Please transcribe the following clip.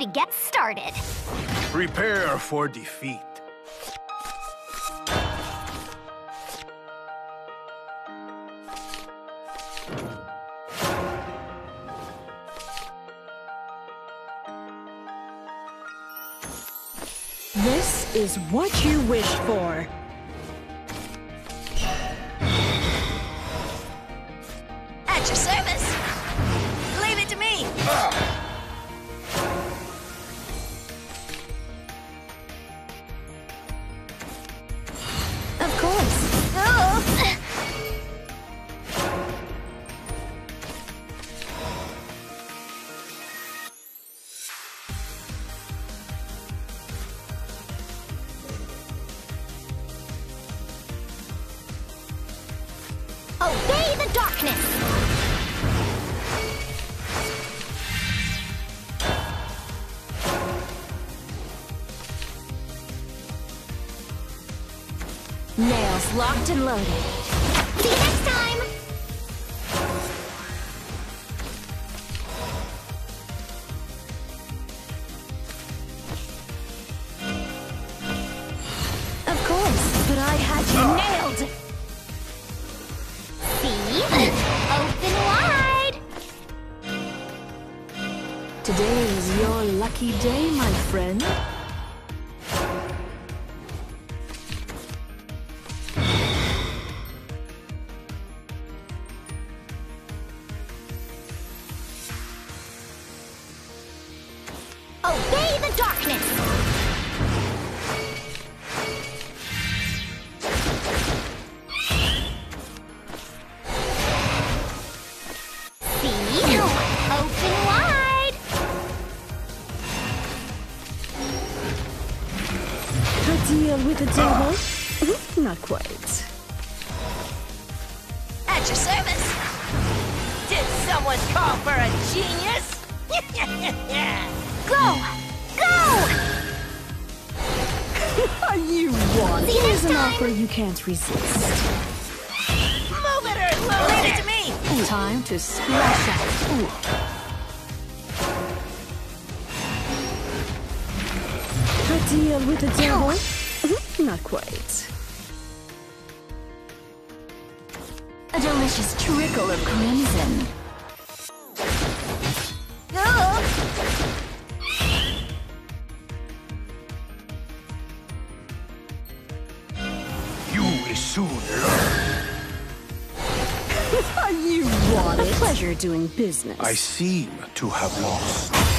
to get started. Prepare for defeat. This is what you wished for. Darkness! Nails locked and loaded. Today is your lucky day, my friend. A with the devil? Mhm, Not quite. At your service. Did someone call for a genius? Go! Go! You won. See Here's an time. offer you can't resist. Move it or lose it to me. Time to splash out. A deal with the devil? Not quite. A delicious trickle of crimson. You will soon learn. You want it? Pleasure doing business. I seem to have lost.